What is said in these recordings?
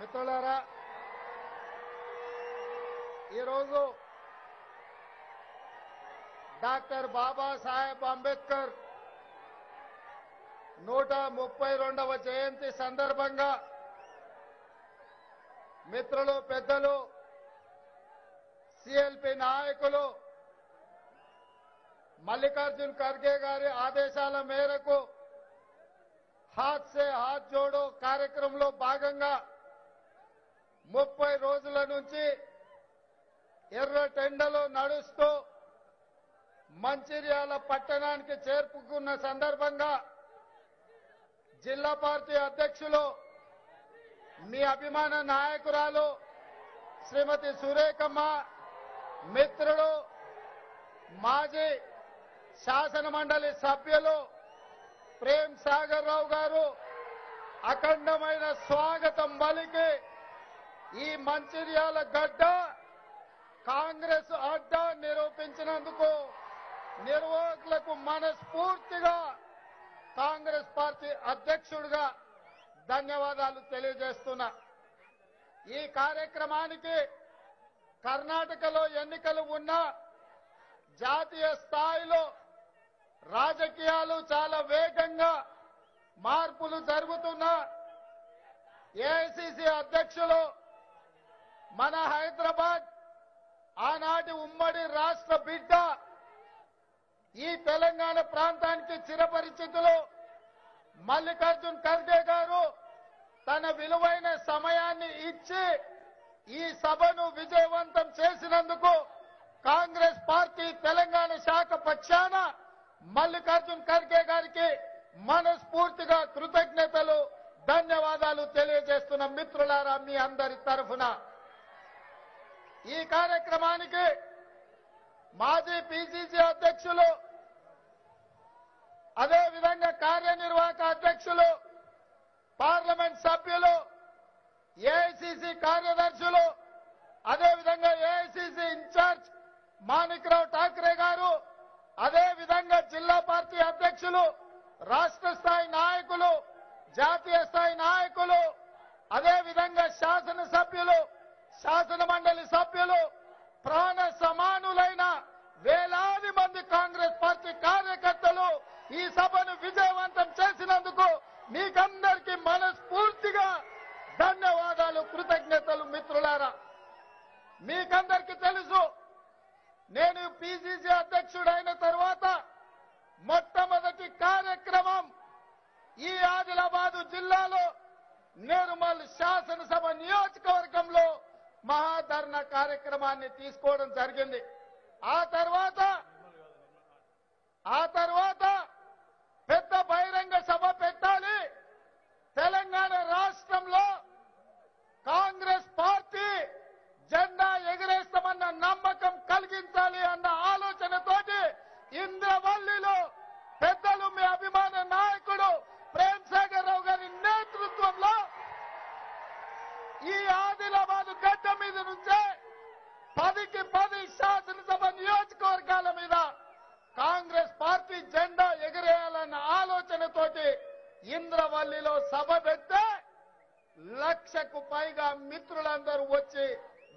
మిత్రులారా ఈరోజు డాక్టర్ బాబాసాహెబ్ అంబేద్కర్ నూట ముప్పై రెండవ జయంతి సందర్భంగా మిత్రులు పెద్దలు సిఎల్పి నాయకులు మల్లికార్జున్ ఖర్గే గారి ఆదేశాల మేరకు హాత్ సే హాత్ జోడో కార్యక్రమంలో భాగంగా ముప్పై రోజుల నుంచి ఎర్ర టెండలో నడుస్తూ మంచిర్యాల పట్టణానికి చేరుకున్న సందర్భంగా జిల్లా పార్టీ అధ్యక్షులు మీ అభిమాన నాయకురాలు శ్రీమతి సురేఖమ్మ మిత్రుడు మాజీ శాసన మండలి సభ్యులు ప్రేమ్ సాగర్ రావు గారు అఖండమైన స్వాగతం బలికి ఈ మంచిర్యాల గడ్డ కాంగ్రెస్ అడ్డా నిరూపించినందుకు నిర్వాహకులకు మనస్ఫూర్తిగా కాంగ్రెస్ పార్టీ అధ్యక్షుడిగా ధన్యవాదాలు తెలియజేస్తున్నా. ఈ కార్యక్రమానికి కర్ణాటకలో ఎన్నికలు ఉన్నా జాతీయ స్థాయిలో రాజకీయాలు చాలా వేగంగా మార్పులు జరుగుతున్నా. ఏఐసిసి అధ్యక్షులు మన హైదరాబాద్ ఆనాటి ఉమ్మడి రాష్ట్ర బిడ్డ ఈ తెలంగాణ ప్రాంతానికి చిరపరిచితులు మల్లికార్జున్ ఖర్గే గారు తన విలువైన సమయాన్ని ఇచ్చి ఈ సభను విజయవంతం చేసినందుకు కాంగ్రెస్ పార్టీ తెలంగాణ శాఖ పక్షాన మల్లికార్జున్ ఖర్గే గారికి మనస్ఫూర్తిగా కృతజ్ఞతలు ధన్యవాదాలు తెలియజేస్తున్న. మిత్రులారా మీ అందరి తరఫున ఈ కార్యక్రమానికి మాజీ పిసిసి అధ్యక్షులు అదే విధంగా కార్యనిర్వాహక అధ్యక్షులు పార్లమెంట్ సభ్యులు ఏఐసిసి కార్యదర్శులు అదే విధంగా ఏఐసిసి ఇన్ఛార్జ్ మాణిక్రావు ఠాక్రే గారు అదే విధంగా జిల్లా పార్టీ అధ్యక్షులు రాష్ట్ర స్థాయి నాయకులు జాతీయ స్థాయి నాయకులు అదే విధంగా శాసన మండలి సభ్యులు ప్రాణ సమానులైన వేలాది మంది కాంగ్రెస్ పార్టీ కార్యకర్తలు ఈ సభను విజయవంతం చేసినందుకు మీకందరికీ మనస్ఫూర్తిగా ధన్యవాదాలు కృతజ్ఞతలు మిత్రులారా. మీకందరికీ తెలుసు నేను పిసిసి అధ్యక్షుడైన తర్వాత మొట్టమొదటి కార్యక్రమం ఈ ఆదిలాబాదు జిల్లాలో నిర్మల్ శాసనసభ నియోజకవర్గంలో మహాధరణ కార్యక్రమాన్ని తీసుకోవడం జరిగింది. ఆ తర్వాత ఆ తర్వాత పెద్ద బహిరంగ సభ పెట్టాలి. తెలంగాణ రాష్ట్రంలో కాంగ్రెస్ పార్టీ జెండా ఎగరేస్తామన్న నమ్మకం కలిగించాలి అన్న ఆలోచనతోటి ఇంద్రవల్లిలో పెద్దలు మీ అభిమాన నాయకుడు ప్రేమ్ రావు గారి నేతృత్వంలో ఈ ఆదిలాబాద్ గడ్డ మీద నుంచే పదికి పది శాసనసభ నియోజకవర్గాల మీద కాంగ్రెస్ పార్టీ జెండా ఎగిరేయాలన్న ఆలోచనతోటి ఇంద్రవల్లిలో సభ పెడితే లక్షకు పైగా మిత్రులందరూ వచ్చి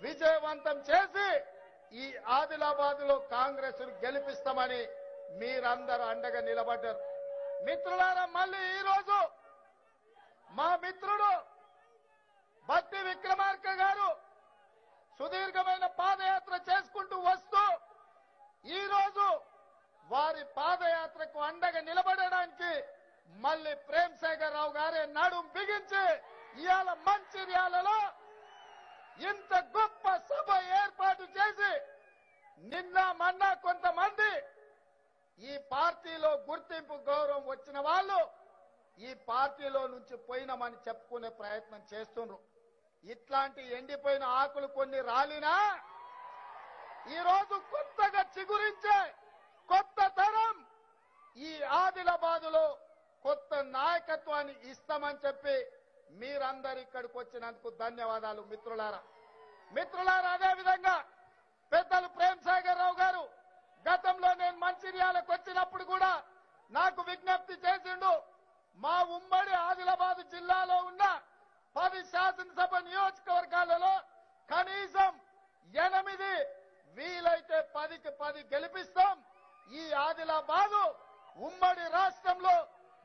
విజయవంతం చేసి ఈ ఆదిలాబాద్లో కాంగ్రెస్ గెలిపిస్తామని మీరందరూ అండగా నిలబడ్డారు. మిత్రులారా మళ్ళీ ఈ రోజు మా మిత్రుడు భక్తి విక్రమార్క గారు సుదీర్ఘమైన పాదయాత్ర చేసుకుంటూ వస్తూ ఈరోజు వారి పాదయాత్రకు అండగా నిలబడడానికి మళ్ళీ ప్రేమ్ రావు గారే నడుం బిగించి ఇవాళ మంచిర్యాలలో ఇంత గొప్ప సభ ఏర్పాటు చేసి నిన్న మన్నా కొంతమంది ఈ పార్టీలో గుర్తింపు గౌరవం వచ్చిన వాళ్ళు ఈ పార్టీలో నుంచి పోయినామని చెప్పుకునే ప్రయత్నం చేస్తున్నారు ఇట్లాంటి ఎండిపోయిన ఆకులు కొన్ని రాలినా ఈ రోజు కొత్తగా చిగురించే కొత్త తరం ఈ ఆదిలాబాదులో కొత్త నాయకత్వాన్ని ఇస్తామని చెప్పి మీరందరు ఇక్కడికి వచ్చినందుకు ధన్యవాదాలు మిత్రులారా. మిత్రులారా అదే విధంగా పెద్దలు ప్రేమ్ సాగర్ రావు గారు గతంలో నేను మంచిర్యాలకు వచ్చినప్పుడు కూడా నాకు విజ్ఞప్తి చేసిండు మా ఉమ్మడి ఆదిలాబాద్ జిల్లాలో ఉన్న పది శాసనసభ నియోజకవర్గాలలో కనీసం ఎనిమిది వీలైతే పదికి పది గెలిపిస్తాం. ఈ ఆదిలాబాదు ఉమ్మడి రాష్ట్రంలో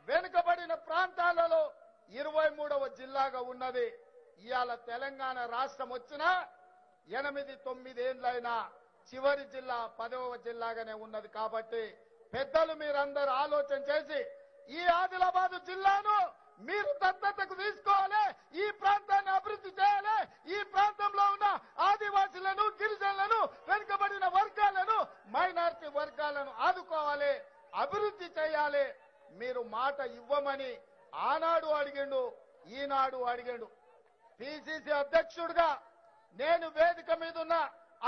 వెనుకబడిన ప్రాంతాలలో ఇరవై మూడవ జిల్లాగా ఉన్నది. ఇవాళ తెలంగాణ రాష్ట్రం వచ్చినా ఎనిమిది తొమ్మిదేండ్లైనా చివరి జిల్లా పదవ జిల్లాగానే ఉన్నది కాబట్టి పెద్దలు మీరందరూ ఆలోచన చేసి ఈ ఆదిలాబాద్ జిల్లాను మీరు దత్తతకు తీసుకోవాలి ఈ ప్రాంతాన్ని అభివృద్ధి చేయాలి ఈ ప్రాంతంలో ఉన్న ఆదివాసులను గిరిజనులను వెనుకబడిన వర్గాలను మైనారిటీ వర్గాలను ఆదుకోవాలి అభివృద్ధి చేయాలి మీరు మాట ఇవ్వమని ఆనాడు అడిగిండు ఈనాడు అడిగిండు పిసిసి అధ్యక్షుడిగా నేను వేదిక మీద ఉన్న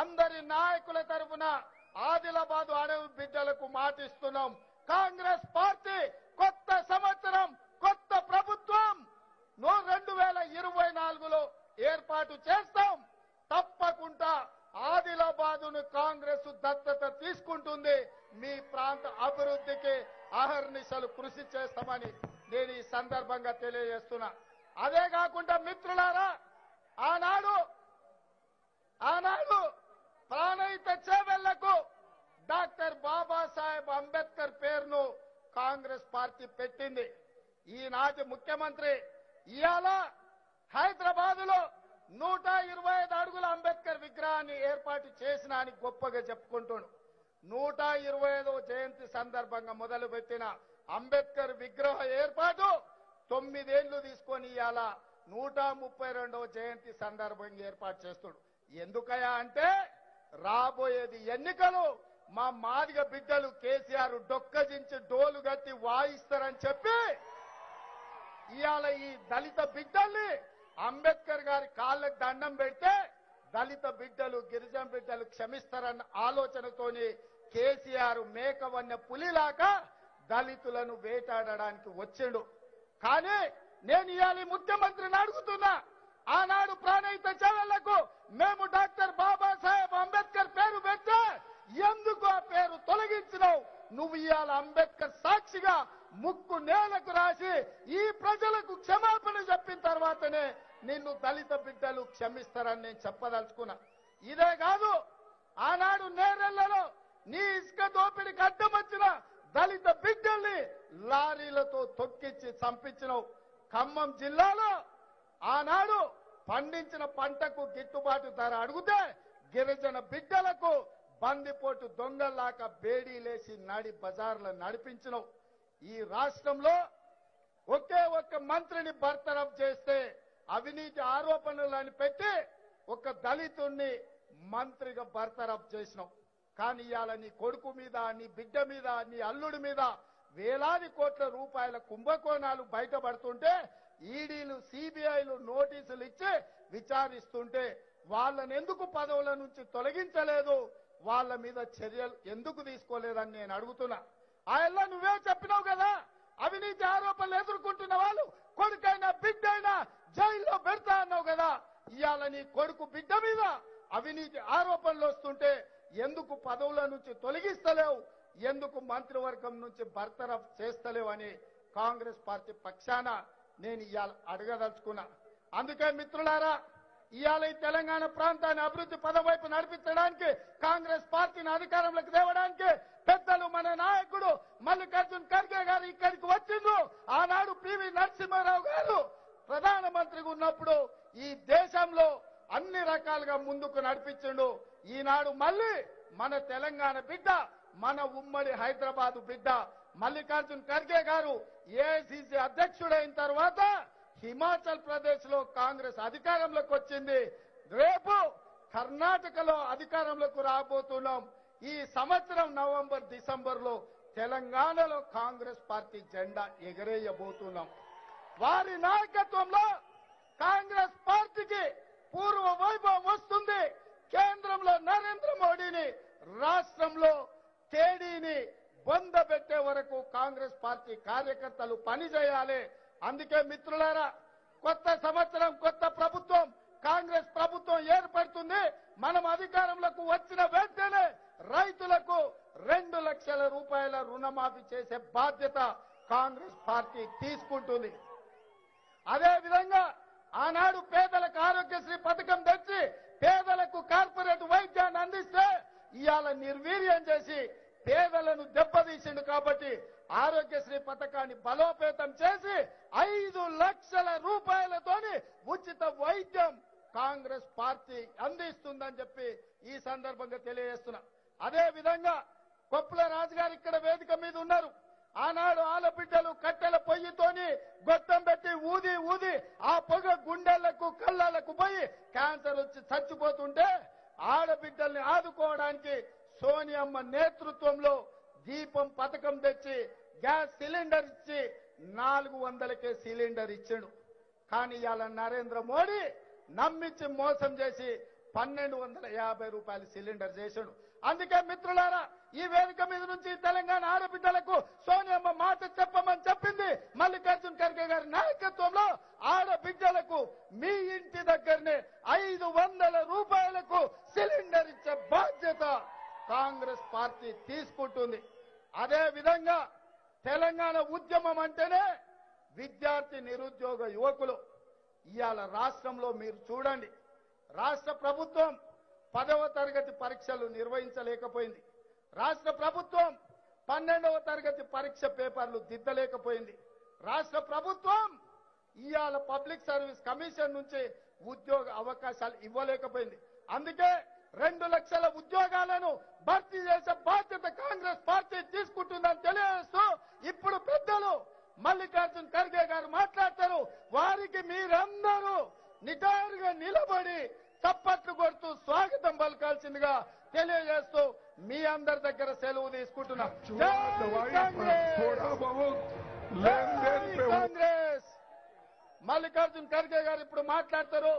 అందరి నాయకుల తరఫున ఆదిలాబాద్ అడవి బిడ్డలకు మాటిస్తున్నాం. కాంగ్రెస్ పార్టీ కొత్త సంవత్సరం కొత్త ప్రభుత్వం నో రెండు వేల ఇరవై నాలుగులో ఏర్పాటు చేస్తాం. తప్పకుండా ఆదిలాబాదును కాంగ్రెస్ దత్తత తీసుకుంటుంది. మీ ప్రాంత అభివృద్ధికి అహర్నిశలు కృషి చేస్తామని నేను ఈ సందర్భంగా తెలియజేస్తున్నా. అదే కాకుండా మిత్రులారా ఆనాడు ఆనాడు ప్రాణహిత చేవెళ్ళకు డాక్టర్ బాబాసాహెబ్ అంబేద్కర్ పేరును కాంగ్రెస్ పార్టీ పెట్టింది. ఈనాటి ముఖ్యమంత్రి ఇవాళ హైదరాబాద్లో నూట ఇరవై ఐదు అడుగుల అంబేద్కర్ విగ్రహాన్ని ఏర్పాటు చేసిన అని గొప్పగా చెప్పుకుంటున్నాడు. నూట ఇరవై ఐదవ జయంతి సందర్భంగా మొదలుపెట్టిన అంబేద్కర్ విగ్రహ ఏర్పాటు తొమ్మిదేళ్ళు తీసుకొని ఇవాళ నూట ముప్పై రెండవ జయంతి సందర్భంగా ఏర్పాటు చేస్తుడు ఎందుకయా అంటే రాబోయేది ఎన్నికలు మా మాదిగ బిడ్డలు కేసీఆర్ డొక్కజించి డోలు గట్టి వాయిస్తారని చెప్పి ఇవాళ ఈ దళిత బిడ్డల్ని అంబేద్కర్ గారి కాళ్ళకు దండం పెడితే దళిత బిడ్డలు గిరిజన బిడ్డలు క్షమిస్తారన్న ఆలోచనతోని కేసీఆర్ మేకవన్న పులిలాగా దళితులను వేటాడడానికి వచ్చిండు. కానీ నేను ఇవాళ ముఖ్యమంత్రిని అడుగుతున్నా. ఆనాడు ప్రాణహిత చర్యలకు మేము డాక్టర్ బాబాసాహెబ్ అంబేద్కర్ పేరు పెడితే ఎందుకు ఆ పేరు తొలగించినావు? నువ్వు ఇవాళ అంబేద్కర్ సాక్షిగా ముక్కు నేలకు రాసి ఈ ప్రజలకు క్షమాపణ చెప్పిన తర్వాతనే నిన్ను దళిత బిడ్డలు క్షమిస్తారని నేను చెప్పదలుచుకున్నా. ఇదే కాదు ఆనాడు నేరెళ్ళలో నీ ఇసుక దోపిడికి అడ్డం వచ్చిన దళిత బిడ్డల్ని లారీలతో తొక్కించి చంపించినావు ఖమ్మం జిల్లాలో ఆనాడు పండించిన పంటకు గిట్టుబాటు ధర అడిగితే గిరిజన బిడ్డలకు బందిపోటు దొంగల్లాక బేడీలేసి నడి బజార్లో నడిపించినావు ఈ రాష్ట్రంలో ఒకే ఒక్క మంత్రిని బర్తరఫ్ చేస్తే అవినీతి ఆరోపణలు అని పెట్టి ఒక దళితుణ్ణి మంత్రిగా బర్తరఫ్ చేసినాం. కానీ ఇవాళ నీ కొడుకు మీద నీ బిడ్డ మీద నీ అల్లుడి మీద వేలాది కోట్ల రూపాయల కుంభకోణాలు బయటపడుతుంటే ఈడీలు సిబిఐలు నోటీసులు ఇచ్చి విచారిస్తుంటే వాళ్ళని ఎందుకు పదవుల నుంచి తొలగించలేదు? వాళ్ళ మీద చర్యలు ఎందుకు తీసుకోలేదని నేను అడుగుతున్నా. ఆయల్లా నువ్వే చెప్పినావు కదా అవినీతి ఆరోపణలు ఎదుర్కొంటున్న వాళ్ళు కొడుకైనా బిడ్డ అయినా జైల్లో పెడతా అన్నావు కదా. ఇవాళ నీ కొడుకు బిడ్డ మీద అవినీతి ఆరోపణలు వస్తుంటే ఎందుకు పదవుల నుంచి తొలగిస్తలేవు? ఎందుకు మంత్రివర్గం నుంచి బర్తరఫ్ చేస్తలేవు అని కాంగ్రెస్ పార్టీ పక్షాన నేను ఇవాళ అడగదలుచుకున్నా. అందుకే మిత్రులారా ఇవాళ ఈ తెలంగాణ ప్రాంతాన్ని అభివృద్ధి పదం వైపు నడిపించడానికి కాంగ్రెస్ పార్టీని అధికారంలోకి తేవడానికి పెద్దలు మన నాయకుడు మల్లికార్జున్ ఖర్గే గారు ఇక్కడికి వచ్చిండ్రు. ఆనాడు పివి నరసింహారావు గారు ప్రధానమంత్రిగా ఉన్నప్పుడు ఈ దేశంలో అన్ని రకాలుగా ముందుకు నడిపించిండు. ఈనాడు మళ్ళీ మన తెలంగాణ బిడ్డ మన ఉమ్మడి హైదరాబాద్ బిడ్డ మల్లికార్జున్ ఖర్గే గారు ఏఐసిసి అధ్యక్షుడైన తర్వాత హిమాచల్ ప్రదేశ్లో కాంగ్రెస్ అధికారంలోకి వచ్చింది. రేపు కర్ణాటకలో అధికారంలోకి రాబోతున్నాం. ఈ సంవత్సరం నవంబర్ డిసెంబర్లో తెలంగాణలో కాంగ్రెస్ పార్టీ జెండా ఎగరేయబోతున్నాం. వారి నాయకత్వంలో కాంగ్రెస్ పార్టీకి పూర్వ వైభవం వస్తుంది. కేంద్రంలో నరేంద్ర మోడీని రాష్ట్రంలో కేడీని పెట్టే వరకు కాంగ్రెస్ పార్టీ కార్యకర్తలు పనిచేయాలి అందుకే మిత్రులారా కొత్త సంవత్సరం కొత్త ప్రభుత్వం కాంగ్రెస్ ప్రభుత్వం ఏర్పడుతుంది. మనం అధికారంలోకి వచ్చిన వెంటనే రైతులకు రెండు లక్షల రూపాయల రుణమాఫీ చేసే బాధ్యత కాంగ్రెస్ పార్టీ తీసుకుంటుంది. అదే విధంగా ఆనాడు పేదలకు ఆరోగ్యశ్రీ పథకం తెచ్చి పేదలకు కార్పొరేట్ వైద్యాన్ని అందిస్తే ఇవాళ నిర్వీర్యం చేసి పేదలను దెబ్బతీసిండు కాబట్టి ఆరోగ్యశ్రీ పథకాన్ని బలోపేతం చేసి ఐదు లక్షల రూపాయలతోని ఉచిత వైద్యం కాంగ్రెస్ పార్టీ అందిస్తుందని చెప్పి ఈ సందర్భంగా తెలియజేస్తున్నా. అదే విధంగా కొప్పుల రాజు గారు ఇక్కడ వేదిక మీద ఉన్నారు. ఆనాడు ఆలబిడ్డలు కట్టెల పొయ్యితోని గొట్టం పెట్టి ఊది ఊది వచ్చి చచ్చిపోతుంటే ఆడబిడ్డల్ని ఆదుకోవడానికి సోనియమ్మ నేతృత్వంలో దీపం పథకం తెచ్చి గ్యాస్ సిలిండర్ ఇచ్చి నాలుగు వందలకే సిలిండర్ ఇచ్చాడు. కానీ ఇవాళ నరేంద్ర మోడీ నమ్మించి మోసం చేసి పన్నెండు వందల యాభై రూపాయలు సిలిండర్ చేశాడు. అందుకే మిత్రులారా ఈ వేదిక మీద నుంచి తెలంగాణ ఆడబిడ్డలకు సోనియమ్మ మాట చెప్పమని చెప్పింది మల్లికార్జున్ ఖర్గే గారి నాయకత్వంలో ఆడబిడ్డలకు మీ ఇంటి దగ్గరనే ఐదు వందల రూపాయలకు సిలిండర్ ఇచ్చే బాధ్యత కాంగ్రెస్ పార్టీ తీసుకుంటుంది. అదే విధంగా తెలంగాణ ఉద్యమం అంటేనే విద్యార్థి నిరుద్యోగ యువకులు. ఇవాళ రాష్ట్రంలో మీరు చూడండి. రాష్ట్ర ప్రభుత్వం పదవ తరగతి పరీక్షలు నిర్వహించలేకపోయింది. రాష్ట్ర ప్రభుత్వం పన్నెండవ తరగతి పరీక్ష పేపర్లు దిద్దలేకపోయింది. రాష్ట్ర ప్రభుత్వం ఇవాళ పబ్లిక్ సర్వీస్ కమిషన్ నుంచి ఉద్యోగ అవకాశాలు ఇవ్వలేకపోయింది. అందుకే రెండు లక్షల ఉద్యోగాలను భర్తీ చేసే బాధ్యత కాంగ్రెస్ పార్టీ తీసుకుంటుందంటే తెలియజేస్తూ ఇప్పుడు పెద్దలు మల్లికార్జున్ ఖర్గే గారు మాట్లాడతారు వారికి మీరందరూ నిటారుగా నిలబడి చప్పట్లు కొడుతూ స్వాగతం పలకాల్సిందిగా తెలియజేస్తూ మీ అందరి దగ్గర సెలవు తీసుకుంటున్నా. కాంగ్రెస్! మల్లికార్జున్ ఖర్గే గారు ఇప్పుడు మాట్లాడతారు.